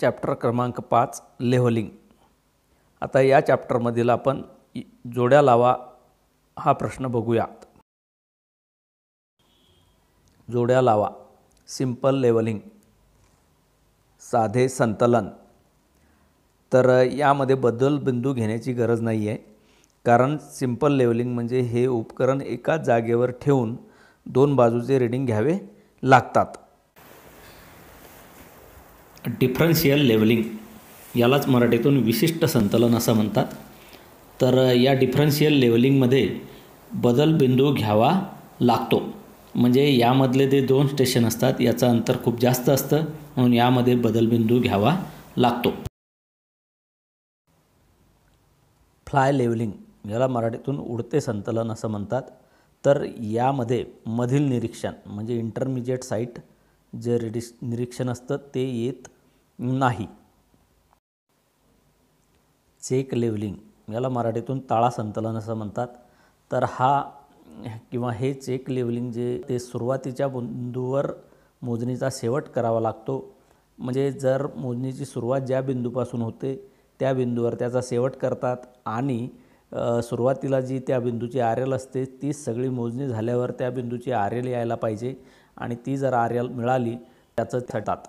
Chapter क्रमांक पाच levelling आता या चॅप्टरमधील आपण जोड्या लावा हा प्रश्न बघूयात. जोड्या लावा सिंपल लेवलिंग साधे संतलन. तर यामध्ये बदल बिंदू घेण्याची गरज नाही आहे कारण सिंपल लेवलिंग म्हणजे हे उपकरण एकाच जागेवर ठेवून दोन बाजूचे रीडिंग घ्यावे लागतात. डिफरन्शियल लेवलिंग यालाच मराठीतून विशिष्ट संतलन असं म्हणतात. तर या डिफरन्शियल लेवलिंगमध्ये बदलबिंदू घ्यावा लागतो. म्हणजे यामधले जे दोन स्टेशन असतात याचं अंतर खूप जास्त असतं म्हणून यामध्ये बदलबिंदू घ्यावा लागतो. फ्लाय लेवलिंग याला मराठीतून उडते संतलन असं म्हणतात. तर यामध्ये मधील निरीक्षण म्हणजे इंटरमिजिएट साईट जे रिडिश निरीक्षण असतं ते येत नाही. चेक लेवलिंग याला मराठीतून ताळा संतलन असं म्हणतात. तर हा किंवा हे चेक लेवलिंग जे ते सुरुवातीच्या बिंदूवर मोजणीचा शेवट करावा लागतो. म्हणजे जर मोजणीची सुरुवात ज्या बिंदूपासून होते त्या बिंदूवर त्याचा शेवट करतात आणि सुरुवातीला जी त्या बिंदूची आर एल असते ती सगळी मोजणी झाल्यावर त्या बिंदूची आर एल यायला पाहिजे आणि ती जर आर एल मिळाली त्याचं थटात